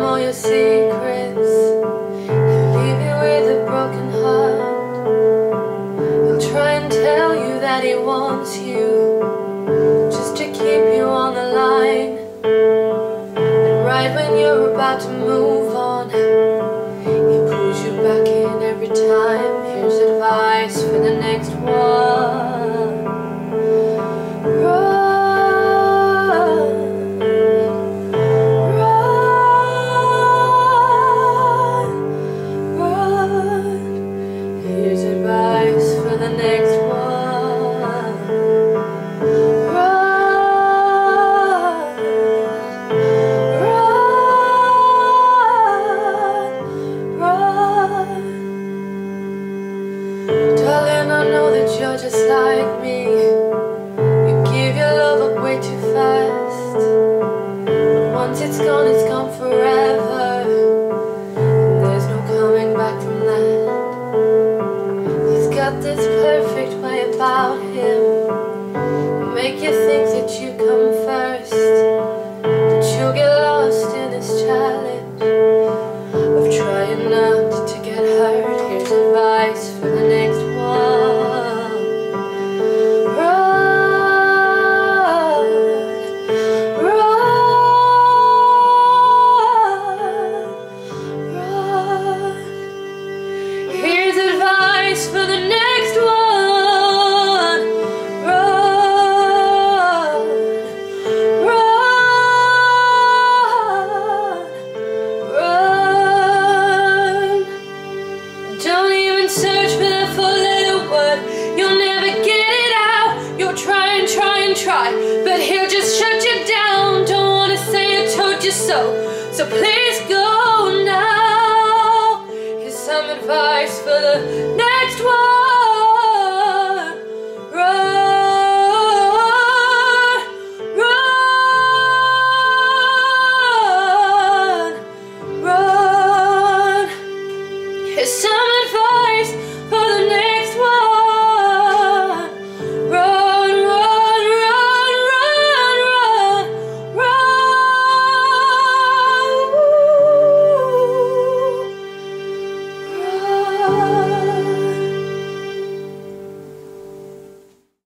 all your secrets. He'll leave you with a broken heart. He'll try and tell you that he wants you. You're just like me. You give your love up way too fast. But once it's gone, it's gone forever. And there's no coming back from that. He's got this perfect way about him. Make you think that you come first. That you'll get lost in this challenge of trying not to get hurt. Here's advice for the for the next one. Run, run, run. Don't even search for that four-letter word. You'll never get it out. You'll try and try and try, but he'll just shut you down. Don't wanna say I told you so, so please advice for the next one.